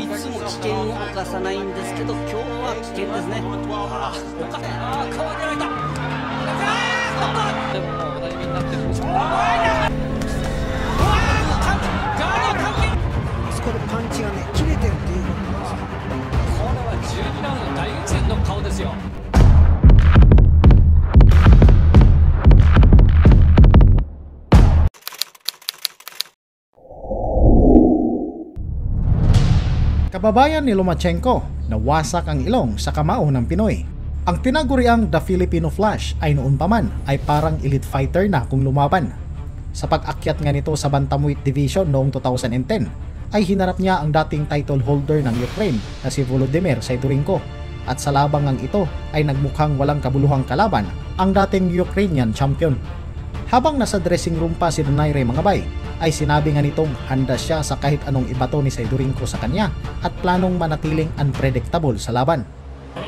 いつも危険を冒さないんですけど今日は危険ですね。ああー顔上げられた。でもお悩みになってる。んそこでパンチがね切れてるっていう。ことなんですよこれは12ラウンド大宇宙の顔ですよ Kababayan ni Lomachenko, nawasak ang ilong sa kamao ng Pinoy. Ang tinaguriang The Filipino Flash ay noon pa man ay parang elite fighter na kung lumaban. Sa pag-akyat nga nito sa Bantamweight Division noong 2010, ay hinarap niya ang dating title holder ng Ukraine na si Volodymyr Sydorenko. At sa labang ang ito ay nagmukhang walang kabuluhang kalaban ang dating Ukrainian champion. Habang nasa dressing room pa si Donaire mga bay, ay sinabi nga nitong handa siya sa kahit anong ibato ni Sydorenko sa kanya at planong manatiling unpredictable sa laban.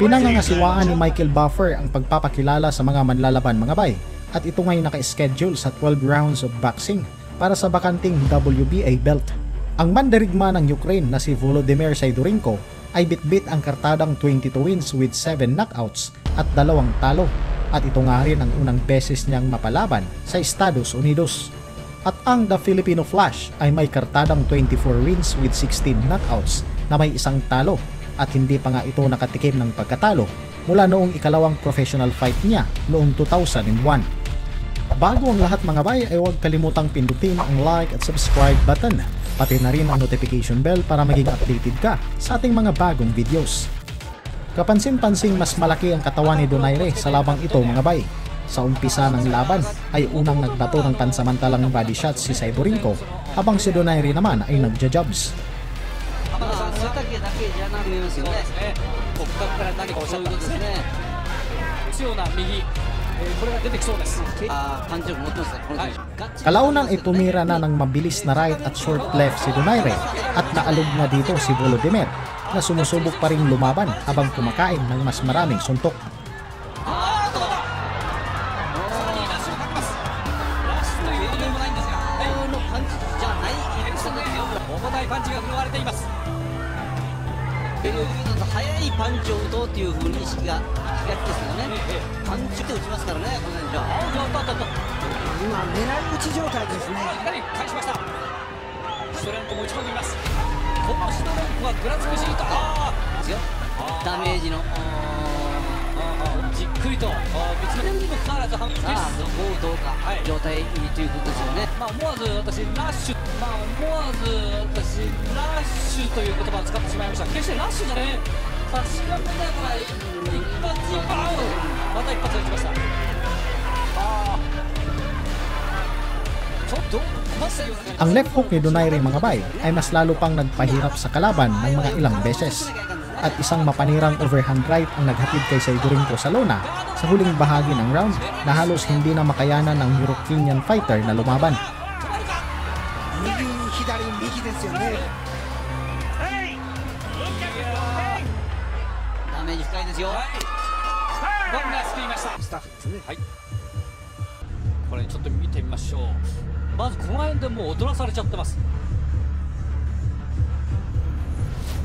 Pinangangasiwaan ni Michael Buffer ang pagpapakilala sa mga manlalaban mga bay at ito ngay naka-schedule sa 12 rounds of boxing para sa bakanting WBA belt. Ang mandirigma ng Ukraine na si Volodymyr Sydorenko ay bitbit ang kartadang 22 wins with 7 knockouts at dalawang talo at ito nga rin ang unang beses niyang mapalaban sa Estados Unidos. At ang The Filipino Flash ay may kartadang 24 wins with 16 knockouts na may isang talo at hindi pa nga ito nakatikim ng pagkatalo mula noong ikalawang professional fight niya noong 2001. Bago ang lahat mga bay ay huwag kalimutang pindutin ang like at subscribe button pati na rin ang notification bell para maging updated ka sa ating mga bagong videos. Kapansin-pansing mas malaki ang katawan ni Donaire sa labang ito mga bay. Sa umpisa ng laban ay unang nagbato ng pansamantalang body shots si Saiborinko habang si Donaire naman ay nagja-jobs. Kalaunan ay tumira na ng mabilis na right at short left si Donaire at naalog na dito si Volodymyr na sumusubok pa rin lumaban habang kumakain ng mas maraming suntok. パンチを打とうという風に意識が、気つきすよね。パンて打ちますからね、この辺じゃ。今、狙い撃ち状態ですね。しっ返しました。ストレート持ち込みます。このシュトレンコはグラツクシートあですよダメージのじっくりと。見つめてるにもかかわらず反撃さあどこをどうか。はい。状態とい。うことですよねまあ思わず私ラッシュ。まあ思わず私ラッシュという言葉を使ってしまいました。決してラッシュじゃね確かめながら一発バウンまた一発打ちました。あー Ang left hook ni Donaire mga bay ay mas lalo pang nagpahirap sa kalaban ng mga ilang beses. At isang mapanirang overhand right ang naghatid kay Sydorenko sa lona sa huling bahagi ng round na halos hindi na makayanan ng Ukrainian fighter na lumaban. 右左右ですよねダメージ深いですよはいバンが救いましたスタッフですねはいこれちょっと見てみましょうまずこの辺でもう踊らされちゃってます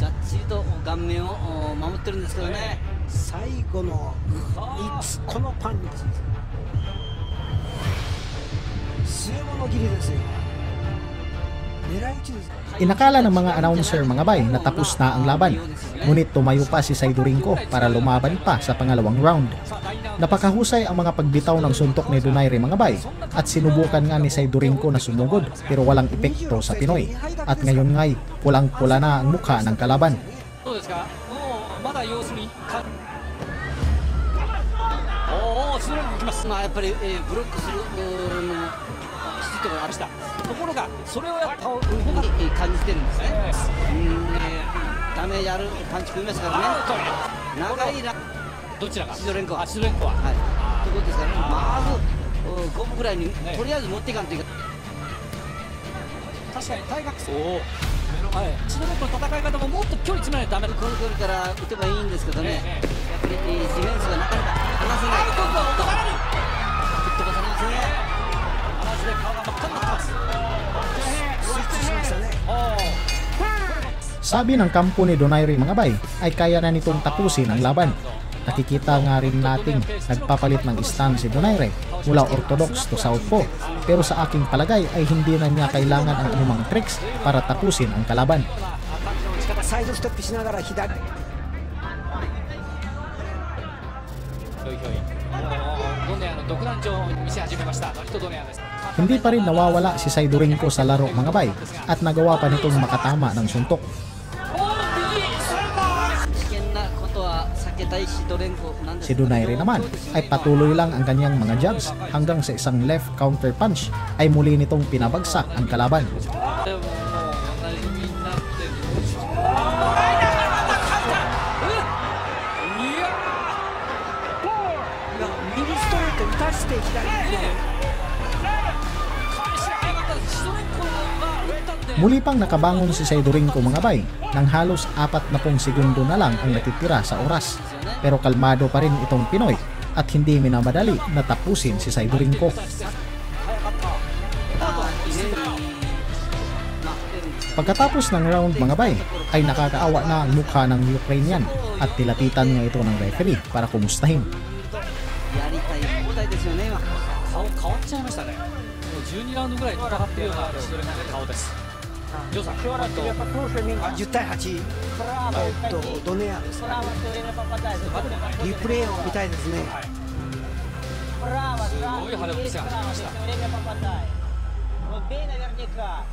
がっちりと顔面をお守ってるんですけどね最後のあいつこのパンチです末物切りですよ狙い撃ちです Inakala ng mga announcer mga bay na tapos na ang laban. Ngunit tumayo pa si Sydorenko para lumaban pa sa pangalawang round. Napakahusay ang mga pagbitaw ng suntok ni Donaire Mangabay at sinubukan nga ni Saydorinko na sumugod pero walang epekto sa Pinoy. At ngayon nga'y pulang-pula na ang mukha ng kalaban. どうですかもうまだ様子見かおおストレートいきますまあやっぱり、えーブロックするうーのきついところがあるしたところがそれをやっぱ動かにえー感じてるんですねえーうんえーダメージあるパンチ組みますからねアウト長いラどちらがシドレンコあシドレンコははいということですからねあまず5分ぐらいにねとりあえず持っていかんといけ確かに対角おおはいシドレンコの戦い方ももっと距離詰めないとダメだこの距離から打てばいいんですけどね、ええやっぱり、えーディフェンスがなかなか離せないアウトと落とされる吹っ飛ばされますねマジで顔が真っ赤になってますスイッチしましたねおお Sabi ng kampo ni Donaire mga bay ay kaya na nitong tapusin ang laban. Nakikita nga rin nating nagpapalit ng stand si Donaire mula orthodox to southpaw pero sa aking palagay ay hindi na niya kailangan ang anumang tricks para tapusin ang kalaban. サイドステップしながら左ひょいひょいもうドネアの独壇場を見せ始めましたノリトドネアです Hindi pa rin nawawala si Saidorinko sa laro mga bay at nagawa pa nitong makatama ng suntok. Si Dunayre naman ay patuloy lang ang kanyang mga jabs hanggang sa isang left counter punch ay muli nitong pinabagsak ang kalaban. Muli pang nakabangon si Sedorinko mga bay nang halos apat na pong segundo na lang ang natitira sa oras pero kalmado pa rin itong Pinoy at hindi minamadali na tapusin si Cyberingko. Pagkatapos ng round mga bay ay nakakaawa na ang mukha ng Ukrainian at tilapitan nga ito ng referee para kumustahin. 10対8、えっと、ドネアです、ね、リプレイを見たいですね。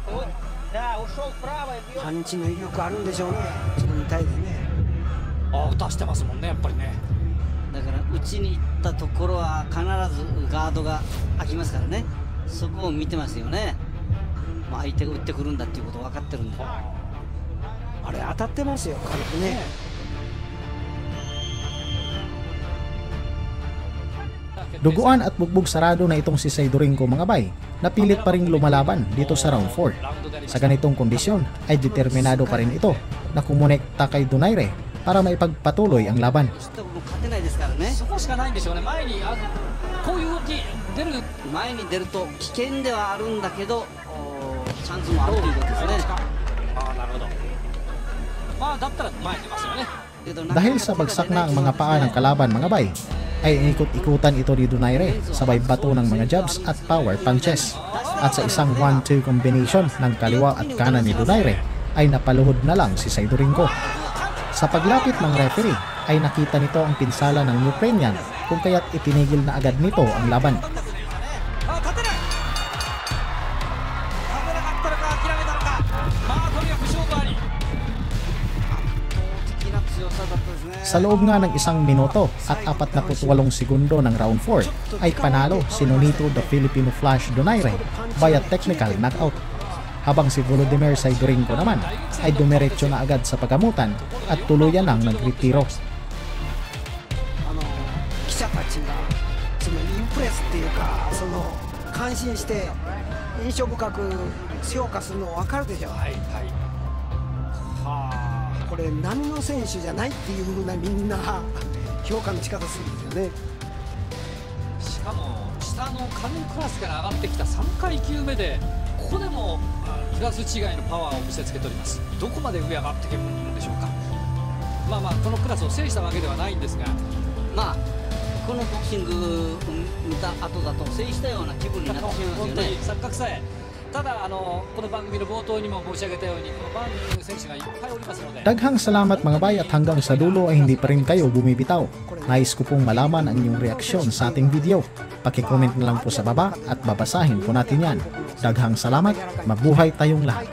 すご。パンチの威力あるんでしょうね。ちょっと見たいですね。ああ、打たしてますもんね、やっぱりね。だから、打ちに行ったところは必ずガードが開きますからね。そこを見てますよね。まあ、相手が打ってくるんだっていうこと分かってるんであれ当たってますよ軽くね Duguan at bugbog sarado na itong si Saidorinko mga bay. Napilit pa rin lumalaban dito sa round 4. Sa ganitong kondisyon ay determinado pa rin ito na kumonekta kay Donaire para maipagpatuloy ang laban. ちょっともう勝てないですからねそこしかないんでしょうね前にあこういう動き出る前に出ると危険ではあるんだけどお チャンスもあるということですねああなるほどまあだったら前に出ますよね Dahil sa bagsak na ang mga paa ng kalaban mga bay, ay ikot-ikutan ito ni Donaire sabay bato ng mga jabs at power punches. At sa isang 1-2 combination ng kaliwa at kanan ni Donaire ay napaluhod na lang si Saidorinko. Sa paglapit ng referee ay nakita nito ang pinsala ng Ukrainian kung kaya't itinigil na agad nito ang laban. Sa loob nga ng isang minuto at 48 segundo ng round 4 ay panalo si Nonito the Filipino Flash Donaire via technical knockout. Habang si Volodymyr Saidorenko naman ay dumiretso na agad sa pagamutan at tuluyan ang nagretiro. あの記者たちがそのインプレスっていうかその感心して印象深く評価するの分かるでしょはいはいはあ これ波の選手じゃないっていうふうなみんな評価の仕方するんですよね。しかも下の軽いクラスから上がってきた3階級目でここでもあクラス違いのパワーを見せつけております。どこまで上上がっていけるんでしょうか。まあまあこのクラスを制したわけではないんですが。まあこのボクシングを見た後だと制したような気分になってしまいますよね。本当に錯覚さえただあのこの番組の冒頭にも申し上げたようにこのバーニング選手がいっぱいおりますので Daghang salamat mga bay at hanggang sa dulo ay hindi pa rin kayo bumibitaw. Nais ko pong malaman ang inyong reaksyon sa ating video. Pakicomment na lang po sa baba at babasahin po natin yan. Daghang salamat, mabuhay tayong lahat.